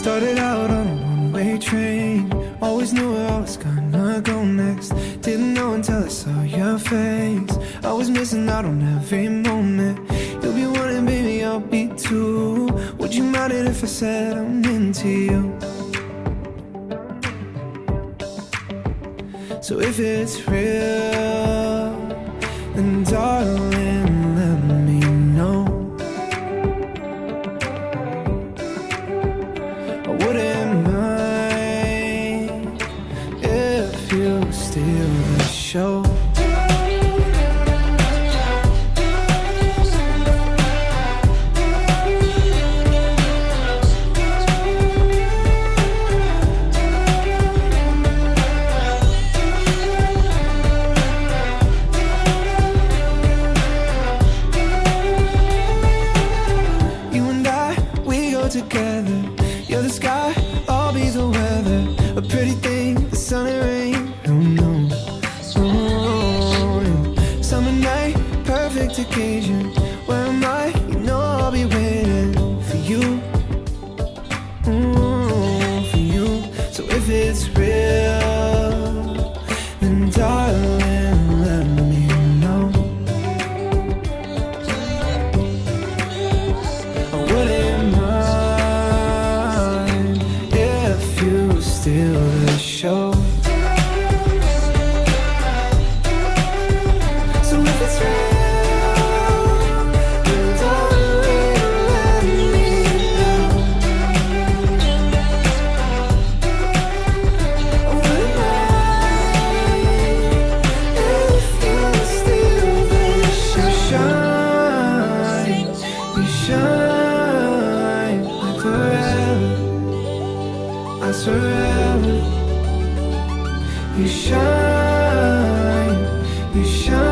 Started out on a one-way train. Always knew where I was gonna go next. Didn't know until I saw your face. I was missing out on every moment. You'll be wanting, baby, I'll be too. Would you mind it if I said I'm into you? So if it's real, then darling, together. You're the sky, I'll be the weather. A pretty thing, the sun and rain. Who knows? Oh, yeah. Summer night, perfect occasion. Where am I? You know I'll be waiting for you. Mm, for you. So if it's real, the show. So if it's real, let me if you. Shine, you shine forever. I swear, you shine, you shine.